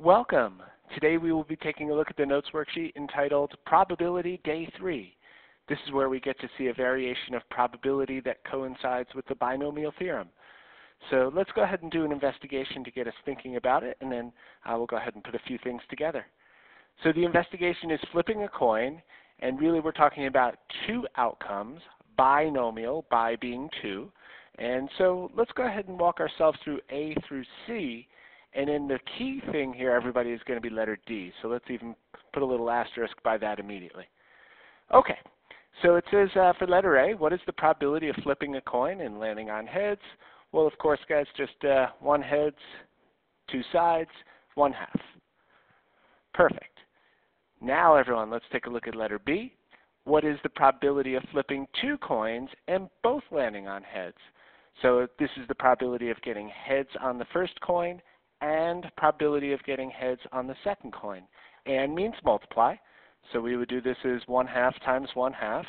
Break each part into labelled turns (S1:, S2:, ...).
S1: Welcome. Today we will be taking a look at the notes worksheet entitled Probability Day 3. This is where we get to see a variation of probability that coincides with the binomial theorem. So let's go ahead and do an investigation to get us thinking about it, and then uh, we'll go ahead and put a few things together. So the investigation is flipping a coin, and really we're talking about two outcomes, binomial, by being 2. And so let's go ahead and walk ourselves through A through C and then the key thing here, everybody, is going to be letter D. So let's even put a little asterisk by that immediately. Okay, so it says uh, for letter A, what is the probability of flipping a coin and landing on heads? Well, of course, guys, just uh, one heads, two sides, one half. Perfect. Now, everyone, let's take a look at letter B. What is the probability of flipping two coins and both landing on heads? So this is the probability of getting heads on the first coin and probability of getting heads on the second coin. And means multiply. So we would do this as 1 half times 1 half.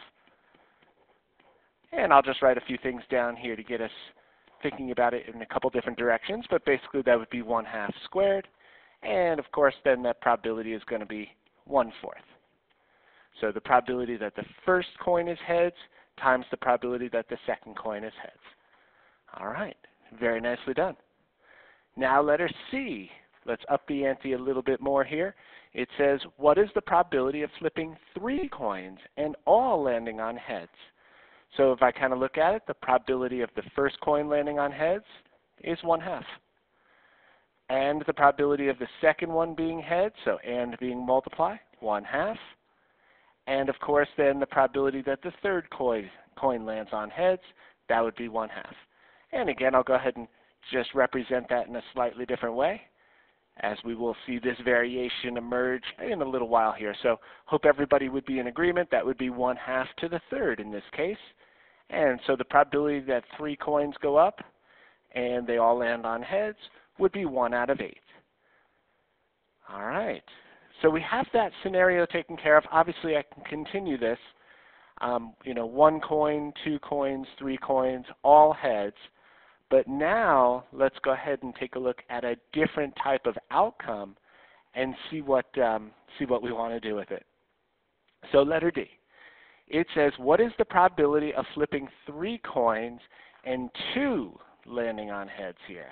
S1: And I'll just write a few things down here to get us thinking about it in a couple different directions. But basically that would be 1 half squared. And of course then that probability is going to be 1 fourth. So the probability that the first coin is heads times the probability that the second coin is heads. All right, very nicely done. Now letter C. Let's up the ante a little bit more here. It says, what is the probability of flipping three coins and all landing on heads? So if I kind of look at it, the probability of the first coin landing on heads is 1 half. And the probability of the second one being heads, so and being multiply, 1 half. And of course then the probability that the third coin, coin lands on heads, that would be 1 half. And again, I'll go ahead and just represent that in a slightly different way as we will see this variation emerge in a little while here. So hope everybody would be in agreement. That would be 1 half to the third in this case. And so the probability that three coins go up and they all land on heads would be 1 out of 8. All right. So we have that scenario taken care of. Obviously, I can continue this. Um, you know, one coin, two coins, three coins, all heads. But now let's go ahead and take a look at a different type of outcome and see what, um, see what we want to do with it. So letter D. It says, what is the probability of flipping three coins and two landing on heads here?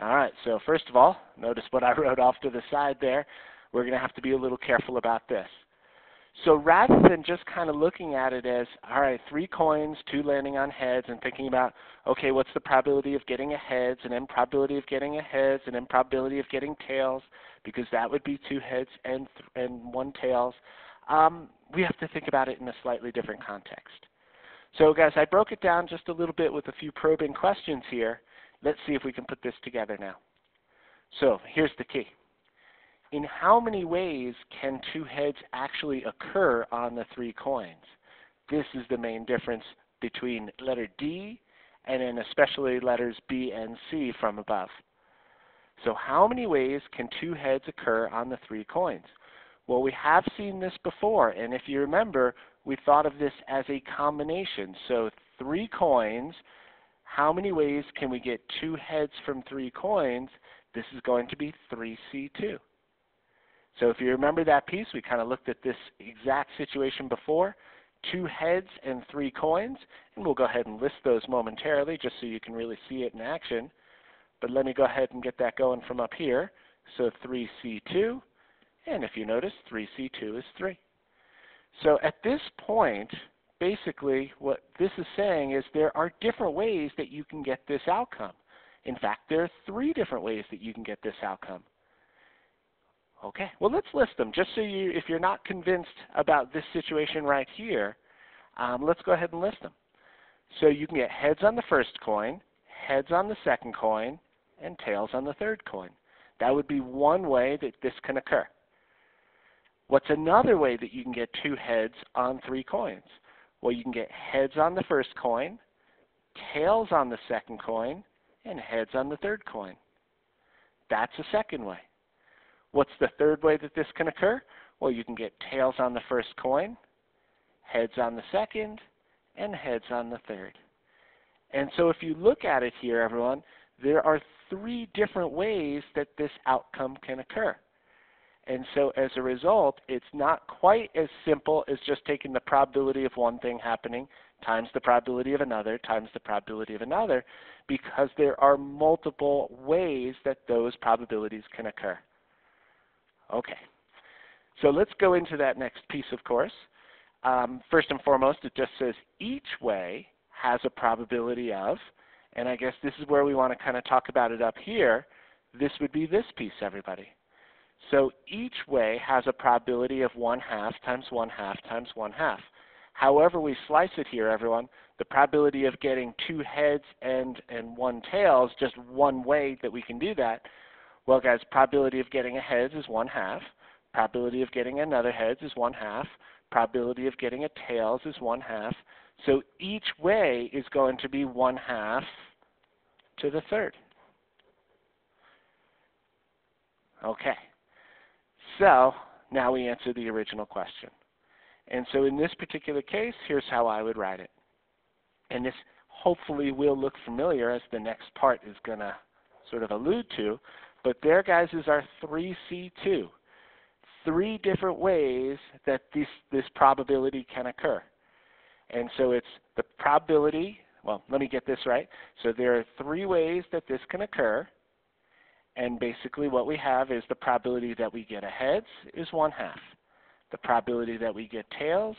S1: All right, so first of all, notice what I wrote off to the side there. We're going to have to be a little careful about this. So rather than just kind of looking at it as, all right, three coins, two landing on heads, and thinking about, okay, what's the probability of getting a heads, and then probability of getting a heads, and then probability of getting tails, because that would be two heads and, and one tails, um, we have to think about it in a slightly different context. So guys, I broke it down just a little bit with a few probing questions here. Let's see if we can put this together now. So here's the key in how many ways can two heads actually occur on the three coins? This is the main difference between letter D and then especially letters B and C from above. So how many ways can two heads occur on the three coins? Well, we have seen this before, and if you remember, we thought of this as a combination. So three coins, how many ways can we get two heads from three coins? This is going to be 3C2. So if you remember that piece, we kind of looked at this exact situation before. Two heads and three coins. And we'll go ahead and list those momentarily just so you can really see it in action. But let me go ahead and get that going from up here. So 3C2. And if you notice, 3C2 is 3. So at this point, basically what this is saying is there are different ways that you can get this outcome. In fact, there are three different ways that you can get this outcome. Okay, well let's list them just so you, if you're not convinced about this situation right here, um, let's go ahead and list them. So you can get heads on the first coin, heads on the second coin, and tails on the third coin. That would be one way that this can occur. What's another way that you can get two heads on three coins? Well, you can get heads on the first coin, tails on the second coin, and heads on the third coin. That's a second way. What's the third way that this can occur? Well, you can get tails on the first coin, heads on the second, and heads on the third. And so if you look at it here, everyone, there are three different ways that this outcome can occur. And so as a result, it's not quite as simple as just taking the probability of one thing happening times the probability of another times the probability of another because there are multiple ways that those probabilities can occur. Okay, so let's go into that next piece of course. Um, first and foremost, it just says each way has a probability of, and I guess this is where we want to kind of talk about it up here. This would be this piece, everybody. So each way has a probability of 1 half times 1 half times 1 half. However we slice it here, everyone, the probability of getting two heads and, and one tails, just one way that we can do that. Well, guys, probability of getting a heads is 1 half. Probability of getting another heads is 1 half. Probability of getting a tails is 1 half. So each way is going to be 1 half to the third. Okay. So now we answer the original question. And so in this particular case, here's how I would write it. And this hopefully will look familiar as the next part is going to sort of allude to. But there, guys, is our 3C2. Three different ways that this, this probability can occur. And so it's the probability, well, let me get this right. So there are three ways that this can occur. And basically what we have is the probability that we get a heads is 1 half. The probability that we get tails,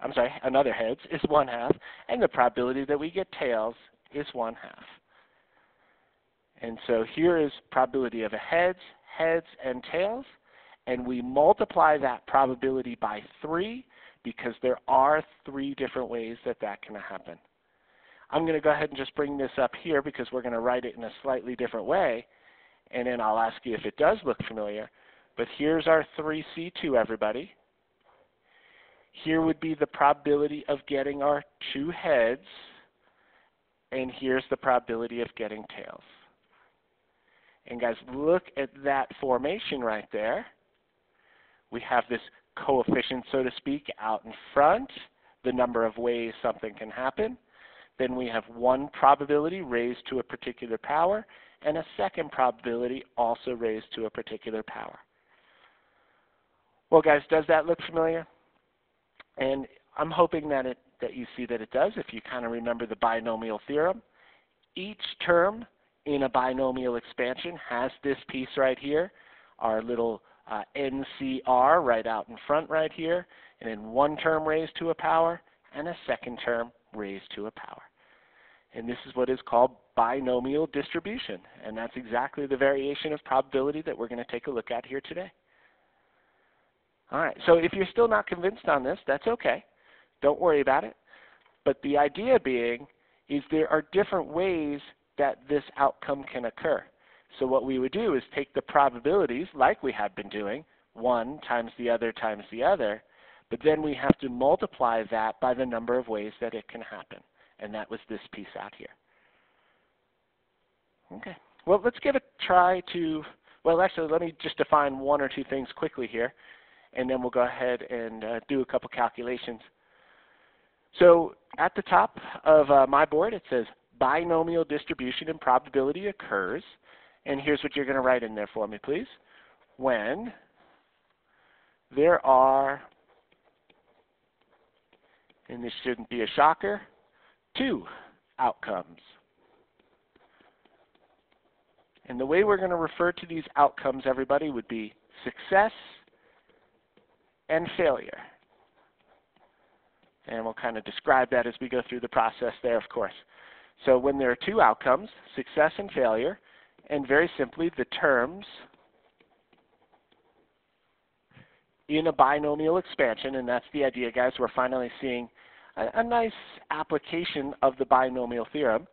S1: I'm sorry, another heads is 1 half. And the probability that we get tails is 1 half. And so here is probability of a heads, heads, and tails. And we multiply that probability by 3 because there are three different ways that that can happen. I'm going to go ahead and just bring this up here because we're going to write it in a slightly different way and then I'll ask you if it does look familiar. But here's our 3C2, everybody. Here would be the probability of getting our two heads, and here's the probability of getting tails. And guys, look at that formation right there. We have this coefficient, so to speak, out in front, the number of ways something can happen. Then we have one probability raised to a particular power, and a second probability also raised to a particular power. Well, guys, does that look familiar? And I'm hoping that it that you see that it does if you kind of remember the binomial theorem. Each term in a binomial expansion has this piece right here, our little uh, NCR right out in front right here, and then one term raised to a power and a second term raised to a power. And this is what is called binomial distribution. And that's exactly the variation of probability that we're going to take a look at here today. All right, so if you're still not convinced on this, that's okay. Don't worry about it. But the idea being is there are different ways that this outcome can occur. So what we would do is take the probabilities, like we have been doing, one times the other times the other, but then we have to multiply that by the number of ways that it can happen. And that was this piece out here. Okay. Well, let's give it a try to, well, actually, let me just define one or two things quickly here, and then we'll go ahead and uh, do a couple calculations. So at the top of uh, my board, it says binomial distribution and probability occurs. And here's what you're going to write in there for me, please. When there are, and this shouldn't be a shocker, two outcomes. And the way we're going to refer to these outcomes, everybody, would be success and failure. And we'll kind of describe that as we go through the process there, of course. So when there are two outcomes, success and failure, and very simply the terms in a binomial expansion, and that's the idea, guys. We're finally seeing a, a nice application of the binomial theorem.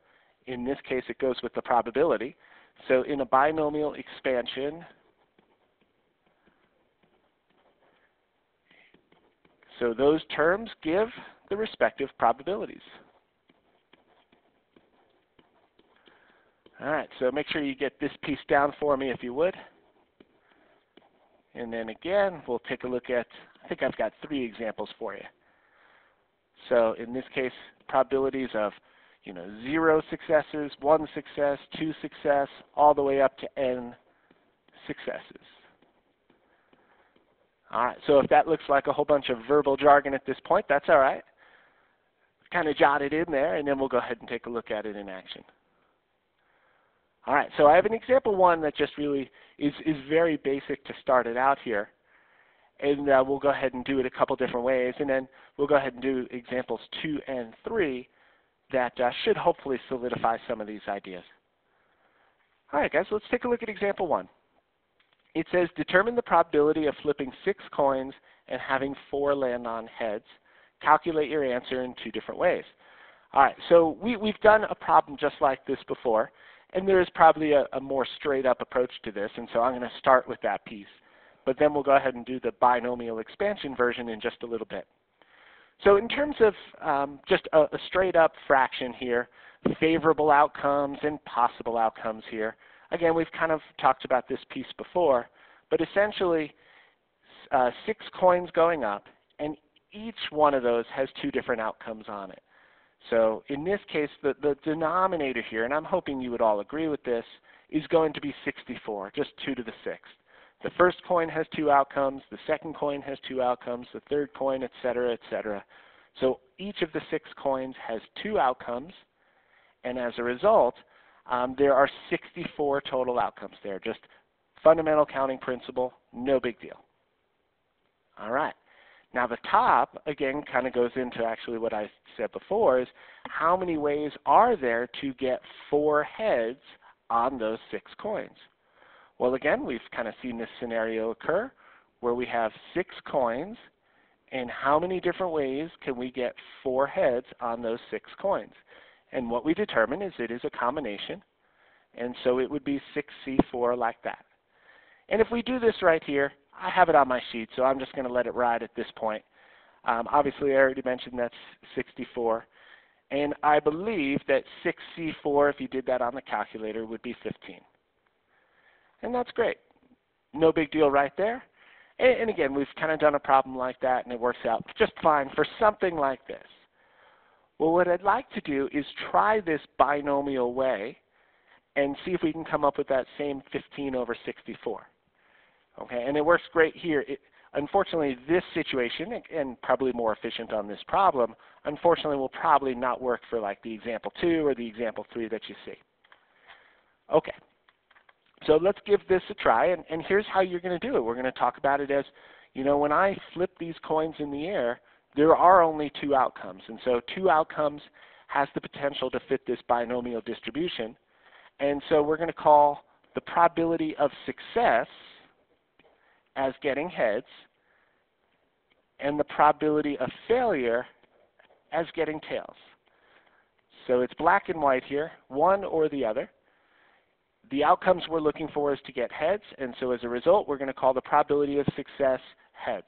S1: In this case, it goes with the probability. So in a binomial expansion, so those terms give the respective probabilities. All right, so make sure you get this piece down for me if you would. And then again, we'll take a look at, I think I've got three examples for you. So in this case, probabilities of you know, zero successes, one success, two success, all the way up to n successes. All right, so if that looks like a whole bunch of verbal jargon at this point, that's all right. Kind of jot it in there, and then we'll go ahead and take a look at it in action. All right, so I have an example one that just really is, is very basic to start it out here. And uh, we'll go ahead and do it a couple different ways, and then we'll go ahead and do examples two and three that uh, should hopefully solidify some of these ideas. All right, guys, let's take a look at example one. It says determine the probability of flipping six coins and having four land on heads. Calculate your answer in two different ways. All right, so we, we've done a problem just like this before, and there is probably a, a more straight up approach to this, and so I'm going to start with that piece. But then we'll go ahead and do the binomial expansion version in just a little bit. So in terms of um, just a, a straight up fraction here, favorable outcomes and possible outcomes here, Again, we've kind of talked about this piece before, but essentially uh, six coins going up, and each one of those has two different outcomes on it. So in this case, the, the denominator here, and I'm hoping you would all agree with this, is going to be 64, just 2 to the 6th. The first coin has two outcomes, the second coin has two outcomes, the third coin, etc., etc. So each of the six coins has two outcomes, and as a result, um, there are 64 total outcomes there. Just fundamental counting principle, no big deal. All right. Now the top, again, kind of goes into actually what I said before, is how many ways are there to get four heads on those six coins? Well, again, we've kind of seen this scenario occur where we have six coins, and how many different ways can we get four heads on those six coins? And what we determine is it is a combination. And so it would be 6C4 like that. And if we do this right here, I have it on my sheet, so I'm just going to let it ride at this point. Um, obviously, I already mentioned that's 64. And I believe that 6C4, if you did that on the calculator, would be 15. And that's great. No big deal right there. And, and again, we've kind of done a problem like that, and it works out just fine for something like this. Well, what I'd like to do is try this binomial way and see if we can come up with that same 15 over 64. Okay, and it works great here. It, unfortunately, this situation, and probably more efficient on this problem, unfortunately will probably not work for like the example 2 or the example 3 that you see. Okay, so let's give this a try, and, and here's how you're going to do it. We're going to talk about it as, you know, when I flip these coins in the air, there are only two outcomes. And so two outcomes has the potential to fit this binomial distribution. And so we're going to call the probability of success as getting heads and the probability of failure as getting tails. So it's black and white here, one or the other. The outcomes we're looking for is to get heads, and so as a result, we're going to call the probability of success heads.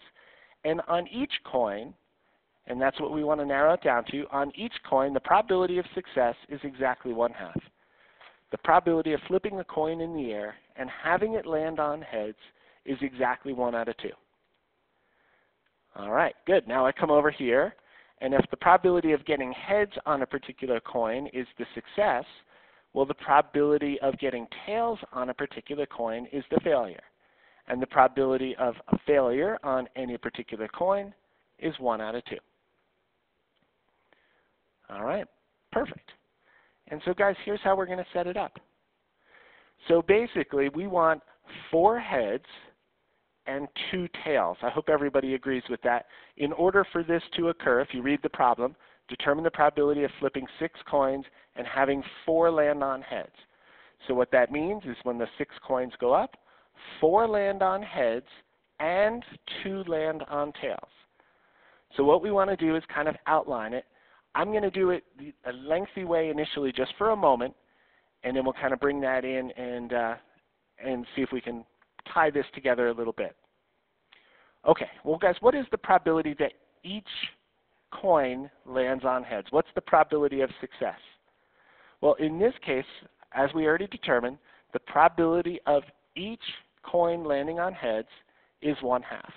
S1: And on each coin, and that's what we want to narrow it down to. On each coin, the probability of success is exactly one half. The probability of flipping the coin in the air and having it land on heads is exactly one out of two. All right, good. Now I come over here, and if the probability of getting heads on a particular coin is the success, well, the probability of getting tails on a particular coin is the failure. And the probability of a failure on any particular coin is 1 out of 2. All right, perfect. And so guys, here's how we're going to set it up. So basically, we want four heads and two tails. I hope everybody agrees with that. In order for this to occur, if you read the problem, determine the probability of flipping six coins and having four land on heads. So what that means is when the six coins go up, four land on heads and two land on tails. So what we want to do is kind of outline it I'm going to do it a lengthy way initially just for a moment, and then we'll kind of bring that in and, uh, and see if we can tie this together a little bit. Okay, well guys, what is the probability that each coin lands on heads? What's the probability of success? Well, in this case, as we already determined, the probability of each coin landing on heads is one half.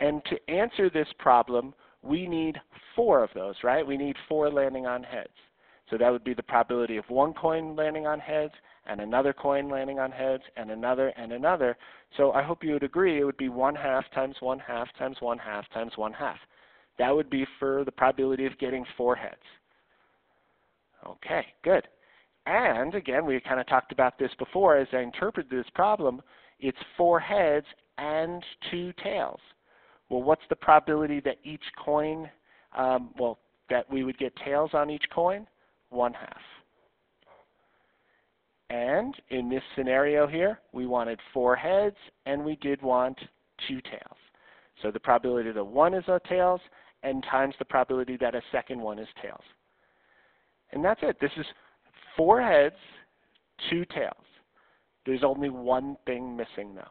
S1: And to answer this problem, we need four of those, right? We need four landing on heads. So that would be the probability of one coin landing on heads and another coin landing on heads and another and another. So I hope you would agree it would be 1 half times 1 half times 1 half times 1 half. That would be for the probability of getting four heads. Okay, good. And again, we kind of talked about this before. As I interpreted this problem, it's four heads and two tails. Well, what's the probability that each coin, um, well, that we would get tails on each coin? One half. And in this scenario here, we wanted four heads and we did want two tails. So the probability that one is a tails and times the probability that a second one is tails. And that's it. This is four heads, two tails. There's only one thing missing though.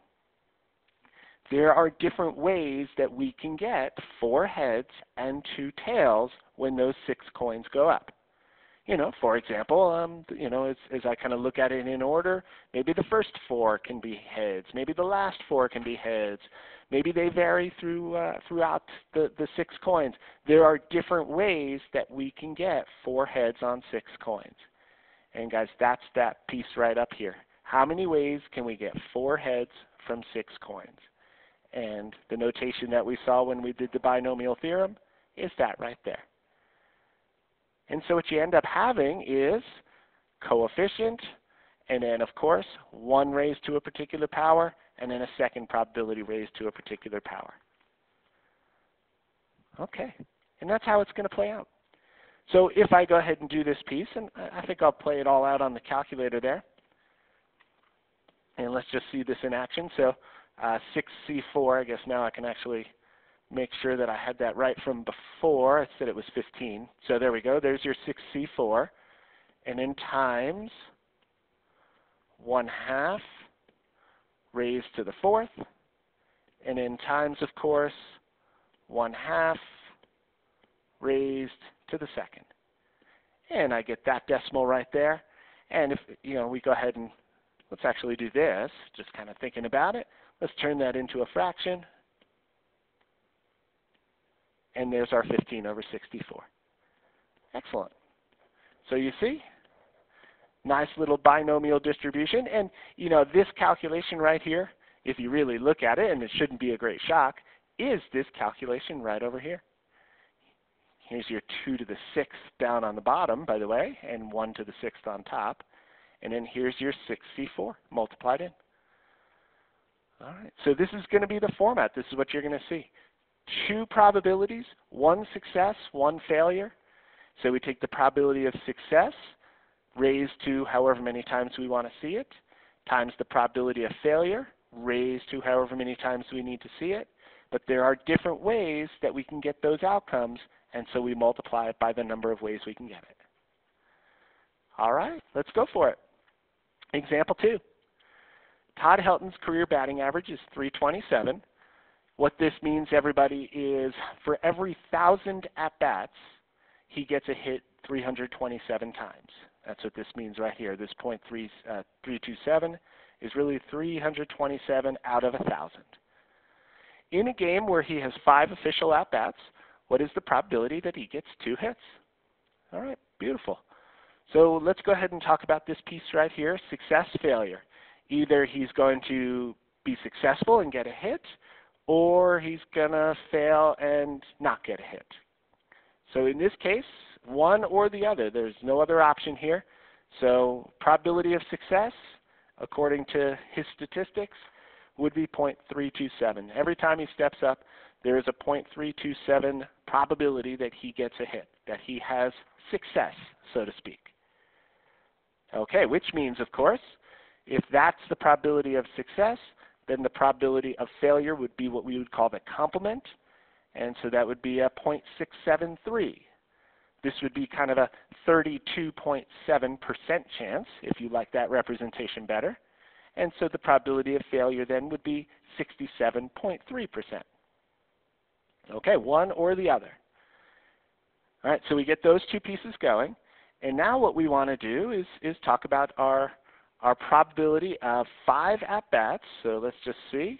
S1: There are different ways that we can get four heads and two tails when those six coins go up you know, for example, um, you know, as, as I kind of look at it in order, maybe the first four can be heads, maybe the last four can be heads, maybe they vary through uh, throughout the, the six coins. There are different ways that we can get four heads on six coins. And guys, that's that piece right up here. How many ways can we get four heads from six coins? And the notation that we saw when we did the binomial theorem is that right there. And so what you end up having is coefficient, and then of course 1 raised to a particular power, and then a second probability raised to a particular power. Okay, and that's how it's going to play out. So if I go ahead and do this piece, and I think I'll play it all out on the calculator there. And let's just see this in action. So uh, 6C4, I guess now I can actually make sure that I had that right from before. I said it was 15. So there we go. There's your 6C4. And then times 1 half raised to the fourth. And then times, of course, 1 half raised to the second. And I get that decimal right there. And if you know, we go ahead and let's actually do this, just kind of thinking about it. Let's turn that into a fraction and there's our 15 over 64. Excellent. So you see, nice little binomial distribution. And you know, this calculation right here, if you really look at it, and it shouldn't be a great shock, is this calculation right over here. Here's your 2 to the 6th down on the bottom, by the way, and 1 to the 6th on top. And then here's your 6C4 multiplied in. All right, so this is going to be the format. This is what you're going to see two probabilities, one success, one failure. So we take the probability of success raised to however many times we want to see it, times the probability of failure raised to however many times we need to see it. But there are different ways that we can get those outcomes, and so we multiply it by the number of ways we can get it. All right, let's go for it. Example 2. Todd Helton's career batting average is 327. What this means, everybody, is for every thousand at-bats, he gets a hit 327 times. That's what this means right here. This point three, uh, 327 is really 327 out of a 1,000. In a game where he has five official at-bats, what is the probability that he gets two hits? All right, beautiful. So let's go ahead and talk about this piece right here, success, failure. Either he's going to be successful and get a hit, or he's going to fail and not get a hit. So in this case, one or the other. There's no other option here. So probability of success, according to his statistics, would be 0.327. Every time he steps up, there is a 0.327 probability that he gets a hit, that he has success, so to speak. Okay, which means, of course, if that's the probability of success, then the probability of failure would be what we would call the complement. And so that would be a 0.673. This would be kind of a 32.7% chance, if you like that representation better. And so the probability of failure then would be 67.3%. Okay, one or the other. All right, so we get those two pieces going. And now what we want to do is, is talk about our our probability of five at-bats, so let's just see.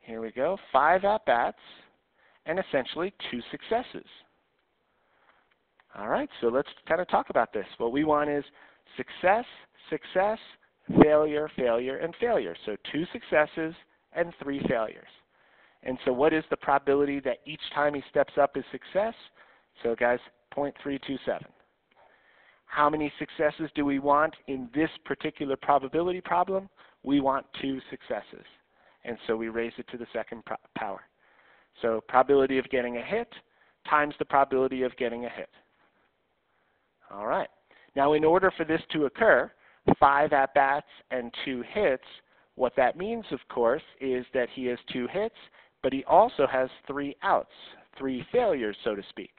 S1: Here we go, five at-bats, and essentially two successes. All right, so let's kind of talk about this. What we want is success, success, failure, failure, and failure. So two successes and three failures. And so what is the probability that each time he steps up is success? So guys, 0.327. How many successes do we want in this particular probability problem? We want two successes. And so we raise it to the second power. So probability of getting a hit times the probability of getting a hit. All right. Now in order for this to occur, five at-bats and two hits, what that means, of course, is that he has two hits, but he also has three outs, three failures, so to speak.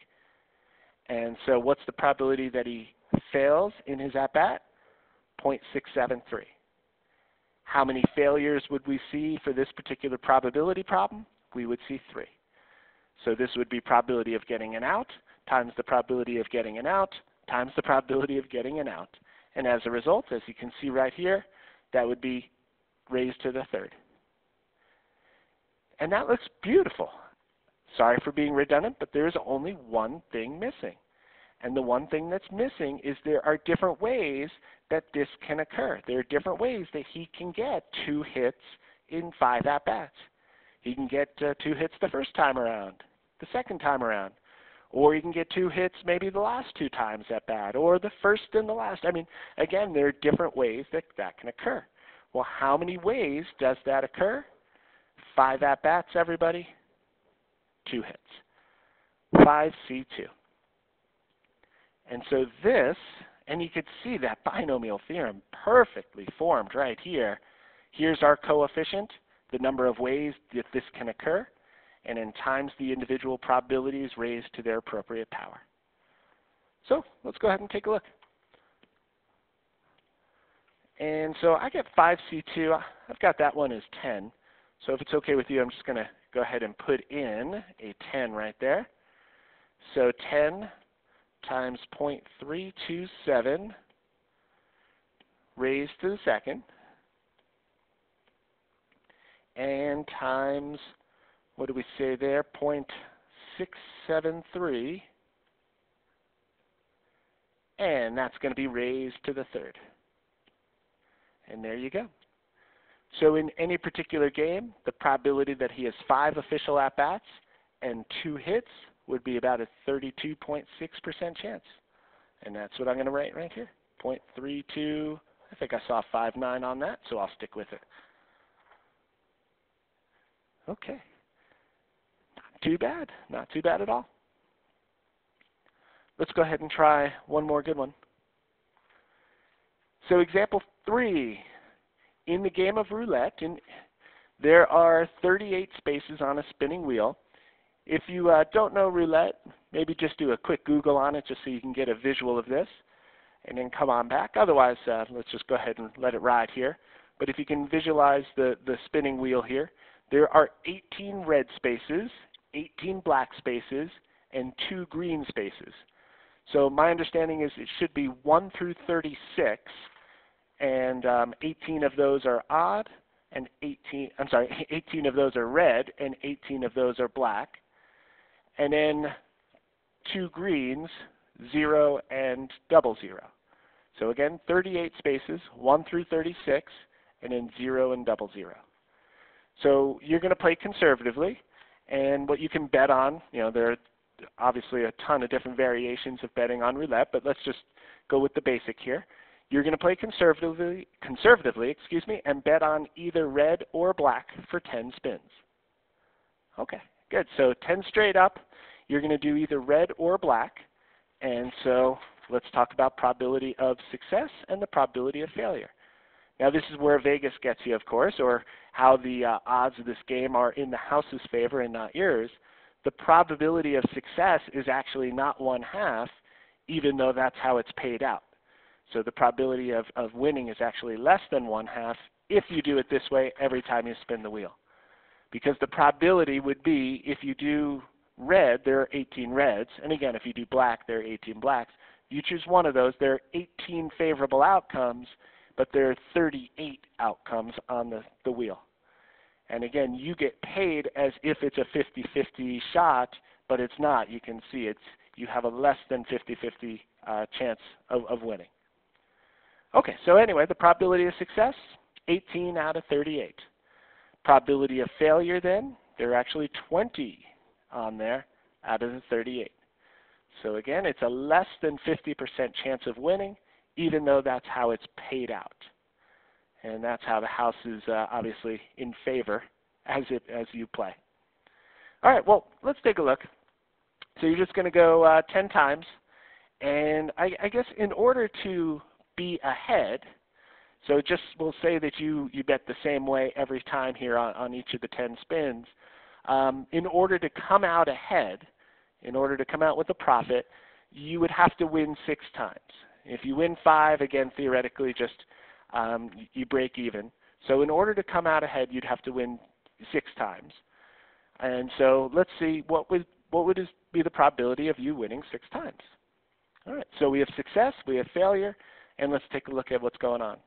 S1: And so what's the probability that he fails in his at-bat? 0.673. How many failures would we see for this particular probability problem? We would see three. So this would be probability of getting an out times the probability of getting an out times the probability of getting an out. And as a result, as you can see right here, that would be raised to the third. And that looks beautiful. Sorry for being redundant, but there's only one thing missing. And the one thing that's missing is there are different ways that this can occur. There are different ways that he can get two hits in five at-bats. He can get uh, two hits the first time around, the second time around. Or he can get two hits maybe the last two times at bat, or the first and the last. I mean, again, there are different ways that that can occur. Well, how many ways does that occur? Five at bats, everybody. Two hits. 5C2. And so this, and you could see that binomial theorem perfectly formed right here. Here's our coefficient, the number of ways that this can occur, and then times the individual probabilities raised to their appropriate power. So let's go ahead and take a look. And so I get 5C2. I've got that one as 10. So if it's okay with you, I'm just going to go ahead and put in a 10 right there. So 10 times 0.327 raised to the second and times, what do we say there, 0.673 and that's going to be raised to the third. And there you go. So in any particular game, the probability that he has five official at-bats and two hits would be about a 32.6% chance. And that's what I'm going to write right here. 0.32, I think I saw 5.9 on that, so I'll stick with it. Okay. Not too bad. Not too bad at all. Let's go ahead and try one more good one. So example three, in the game of roulette, in, there are 38 spaces on a spinning wheel. If you uh, don't know roulette, maybe just do a quick Google on it just so you can get a visual of this, and then come on back. Otherwise, uh, let's just go ahead and let it ride here. But if you can visualize the, the spinning wheel here, there are 18 red spaces, 18 black spaces, and two green spaces. So my understanding is it should be 1 through 36, and um, 18 of those are odd, and 18, I'm sorry, 18 of those are red, and 18 of those are black. And then two greens, 0 and double 0. So again, 38 spaces, 1 through 36, and then 0 and double 0. So you're going to play conservatively, and what you can bet on, you know, there are obviously a ton of different variations of betting on roulette, but let's just go with the basic here. You're going to play conservatively, conservatively, excuse me, and bet on either red or black for 10 spins. Okay, good. So 10 straight up, you're going to do either red or black. And so let's talk about probability of success and the probability of failure. Now this is where Vegas gets you, of course, or how the uh, odds of this game are in the house's favor and not yours. The probability of success is actually not one half, even though that's how it's paid out. So the probability of, of winning is actually less than one half if you do it this way every time you spin the wheel. Because the probability would be if you do red, there are 18 reds, and again, if you do black, there are 18 blacks. You choose one of those, there are 18 favorable outcomes, but there are 38 outcomes on the, the wheel. And again, you get paid as if it's a 50-50 shot, but it's not. You can see it's you have a less than 50-50 uh, chance of, of winning. Okay, so anyway, the probability of success, 18 out of 38. Probability of failure then, there are actually 20 on there out of the 38. So again, it's a less than 50% chance of winning, even though that's how it's paid out. And that's how the house is uh, obviously in favor as it as you play. All right, well, let's take a look. So you're just going to go uh, 10 times. And I, I guess in order to be ahead, so just we'll say that you, you bet the same way every time here on, on each of the 10 spins. Um, in order to come out ahead, in order to come out with a profit, you would have to win six times. If you win five, again, theoretically, just um, you break even. So in order to come out ahead, you'd have to win six times. And so let's see what would what would be the probability of you winning six times. All right. So we have success, we have failure, and let's take a look at what's going on.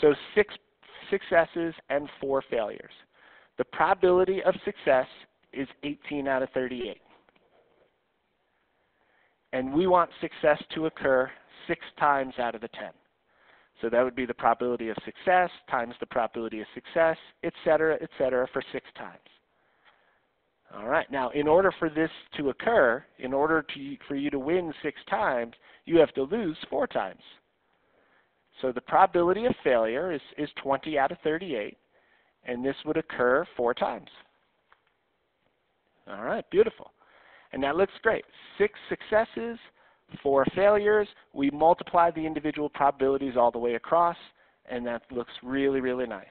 S1: So six successes and four failures. The probability of success is 18 out of 38. And we want success to occur six times out of the 10. So that would be the probability of success times the probability of success, et cetera, et cetera, for six times. All right. Now, in order for this to occur, in order to, for you to win six times, you have to lose four times. So the probability of failure is, is 20 out of 38, and this would occur four times. All right, beautiful. And that looks great. Six successes, four failures. We multiply the individual probabilities all the way across, and that looks really, really nice.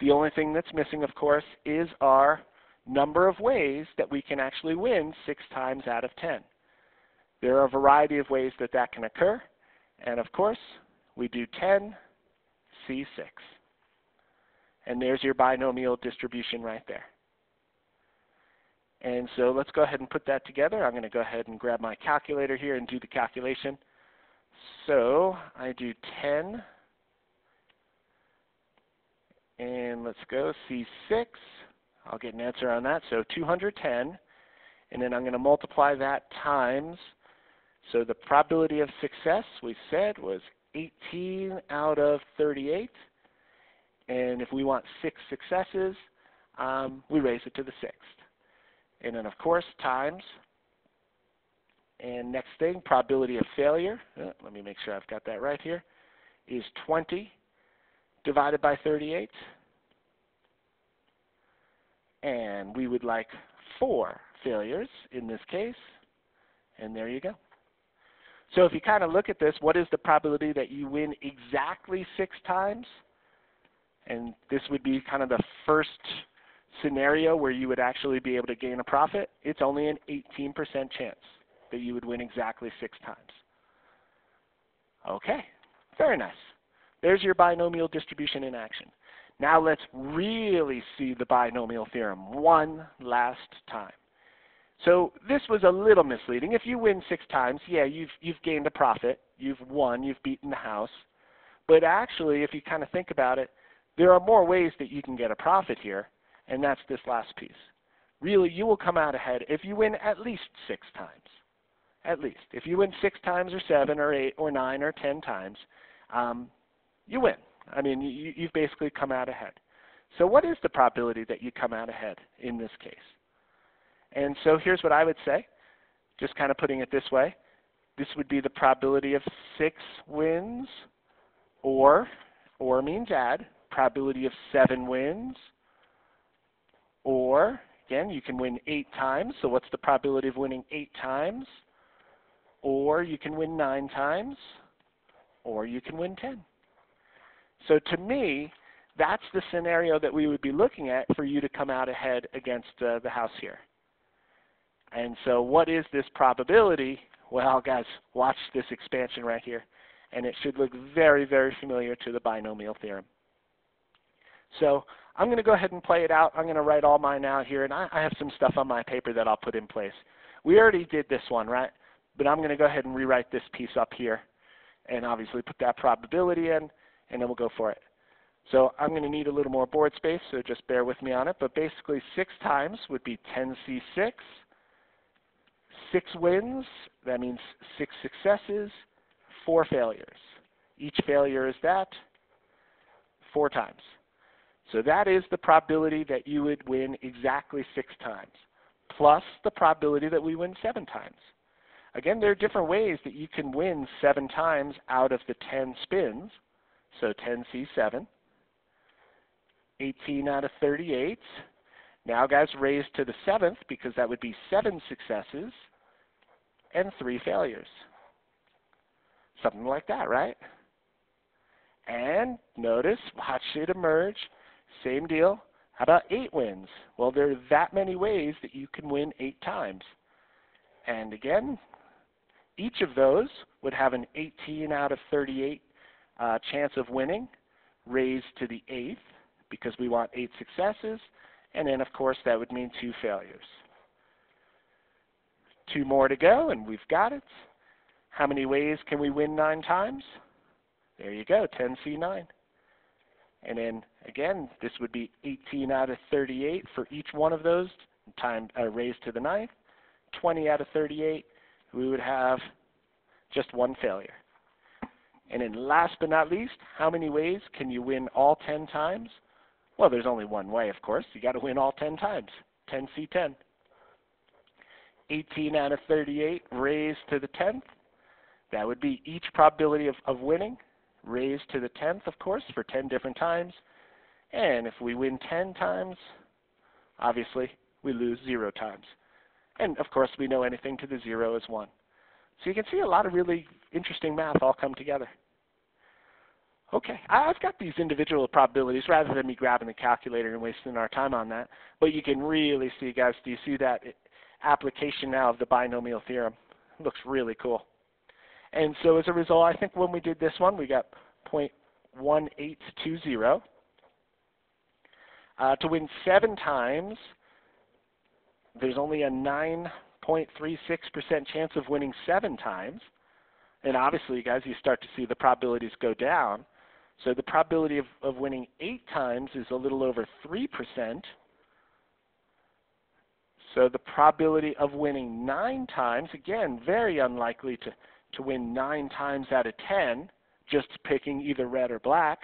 S1: The only thing that's missing, of course, is our number of ways that we can actually win six times out of 10. There are a variety of ways that that can occur, and of course, we do 10, C6. And there's your binomial distribution right there. And so let's go ahead and put that together. I'm going to go ahead and grab my calculator here and do the calculation. So I do 10, and let's go C6. I'll get an answer on that. So 210, and then I'm going to multiply that times. So the probability of success we said was 18 out of 38. And if we want six successes, um, we raise it to the sixth. And then, of course, times. And next thing, probability of failure. Uh, let me make sure I've got that right here. Is 20 divided by 38 and we would like four failures in this case, and there you go. So if you kind of look at this, what is the probability that you win exactly six times? And this would be kind of the first scenario where you would actually be able to gain a profit. It's only an 18% chance that you would win exactly six times. Okay, very nice. There's your binomial distribution in action. Now let's really see the binomial theorem one last time. So this was a little misleading. If you win six times, yeah, you've, you've gained a profit. You've won. You've beaten the house. But actually, if you kind of think about it, there are more ways that you can get a profit here, and that's this last piece. Really, you will come out ahead if you win at least six times. At least. If you win six times or seven or eight or nine or ten times, um, you win. I mean, you, you've basically come out ahead. So what is the probability that you come out ahead in this case? And so here's what I would say, just kind of putting it this way. This would be the probability of six wins, or, or means add, probability of seven wins, or, again, you can win eight times, so what's the probability of winning eight times? Or you can win nine times, or you can win ten. So to me, that's the scenario that we would be looking at for you to come out ahead against uh, the house here. And so what is this probability? Well, guys, watch this expansion right here. And it should look very, very familiar to the binomial theorem. So I'm going to go ahead and play it out. I'm going to write all mine out here. And I, I have some stuff on my paper that I'll put in place. We already did this one, right? But I'm going to go ahead and rewrite this piece up here. And obviously put that probability in and then we'll go for it. So I'm going to need a little more board space, so just bear with me on it. But basically, 6 times would be 10c6. Six wins, that means six successes, four failures. Each failure is that four times. So that is the probability that you would win exactly six times, plus the probability that we win seven times. Again, there are different ways that you can win seven times out of the 10 spins. So 10C7, 18 out of 38. Now, guys, raised to the seventh because that would be seven successes and three failures. Something like that, right? And notice, watch it emerge. Same deal. How about eight wins? Well, there are that many ways that you can win eight times. And again, each of those would have an 18 out of 38 uh, chance of winning, raised to the eighth, because we want eight successes. And then, of course, that would mean two failures. Two more to go, and we've got it. How many ways can we win nine times? There you go, 10C9. And then again, this would be 18 out of 38 for each one of those, time uh, raised to the ninth. 20 out of 38, we would have just one failure. And then last but not least, how many ways can you win all 10 times? Well, there's only one way, of course. You got to win all 10 times. 10C10. 18 out of 38 raised to the 10th. That would be each probability of, of winning raised to the 10th, of course, for 10 different times. And if we win 10 times, obviously, we lose 0 times. And, of course, we know anything to the 0 is 1. So you can see a lot of really interesting math all come together. Okay, I've got these individual probabilities rather than me grabbing the calculator and wasting our time on that. But you can really see, guys, do you see that application now of the binomial theorem? Looks really cool. And so as a result, I think when we did this one, we got 0.1820. Uh, to win seven times, there's only a 9.36% chance of winning seven times. And obviously, guys, you start to see the probabilities go down. So the probability of, of winning eight times is a little over 3%. So the probability of winning nine times, again, very unlikely to, to win nine times out of 10, just picking either red or black.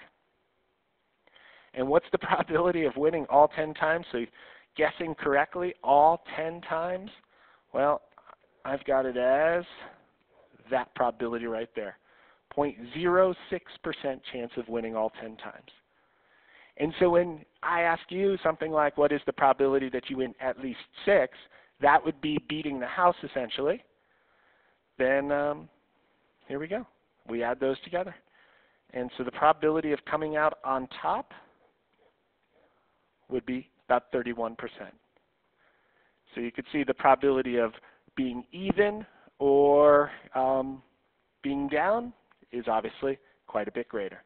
S1: And what's the probability of winning all 10 times? So guessing correctly all 10 times? Well, I've got it as that probability right there. 0.06% chance of winning all 10 times. And so when I ask you something like, what is the probability that you win at least six, that would be beating the house essentially. Then um, here we go. We add those together. And so the probability of coming out on top would be about 31%. So you could see the probability of being even or um, being down is obviously quite a bit greater.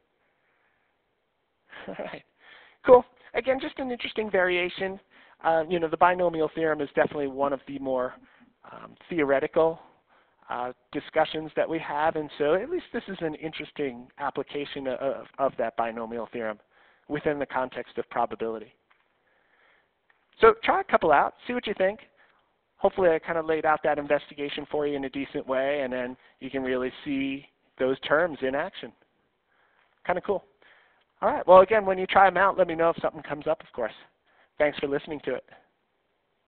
S1: All right. Cool. Again, just an interesting variation. Uh, you know, the binomial theorem is definitely one of the more um, theoretical uh, discussions that we have, and so at least this is an interesting application of, of that binomial theorem within the context of probability. So try a couple out, see what you think. Hopefully I kind of laid out that investigation for you in a decent way, and then you can really see those terms in action. Kind of cool. All right, well again, when you try them out, let me know if something comes up, of course. Thanks for listening to it.